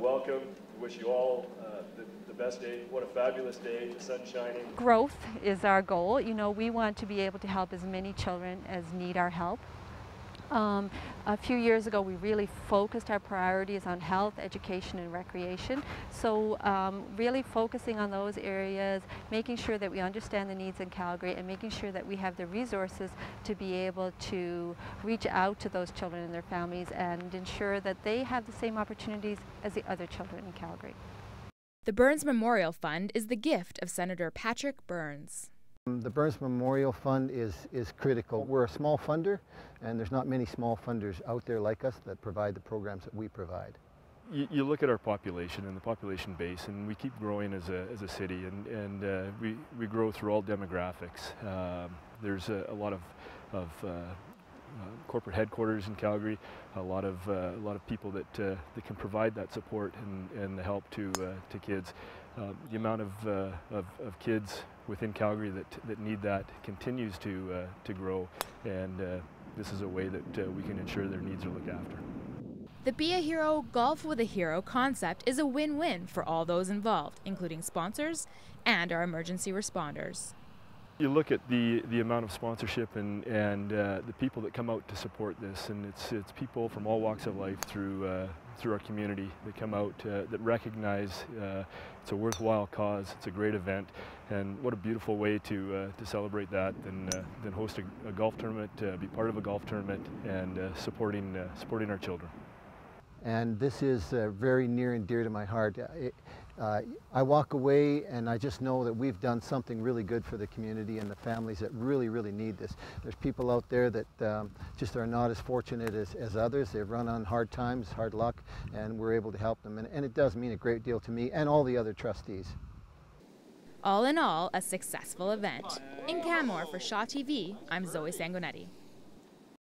welcome. We wish you all uh, the, the best day. What a fabulous day, the sun shining. Growth is our goal. You know, we want to be able to help as many children as need our help. Um, a few years ago, we really focused our priorities on health, education, and recreation. So um, really focusing on those areas, making sure that we understand the needs in Calgary, and making sure that we have the resources to be able to reach out to those children and their families and ensure that they have the same opportunities as the other children in Calgary. The Burns Memorial Fund is the gift of Senator Patrick Burns. The Burns Memorial Fund is, is critical. We're a small funder, and there's not many small funders out there like us that provide the programs that we provide. You, you look at our population and the population base, and we keep growing as a, as a city, and, and uh, we, we grow through all demographics. Um, there's a, a, lot of, of uh, uh, corporate headquarters in Calgary, a lot of uh, a lot of people that uh, that can provide that support and, and the help to uh, to kids. Uh, the amount of, uh, of, of kids within Calgary that that need that continues to uh, to grow, and uh, this is a way that uh, we can ensure their needs are looked after. The Be a Hero, Golf with a Hero concept is a win win for all those involved, including sponsors and our emergency responders. You look at the, the amount of sponsorship and, and uh, the people that come out to support this, and it's, it's people from all walks of life through, uh, through our community that come out uh, that recognize uh, it's a worthwhile cause, it's a great event, and what a beautiful way to, uh, to celebrate that than, uh, than host a, a golf tournament, be part of a golf tournament, and supporting, supporting our children. And this is very near and dear to my heart. It, uh, I walk away and I just know that we've done something really good for the community and the families that really, really need this. There's people out there that um, just are not as fortunate as, as others. They've run on hard times, hard luck, and we're able to help them. And, and it does mean a great deal to me and all the other trustees. All in all, a successful event. In Canmore for Shaw TV, I'm Zoe Sangonetti.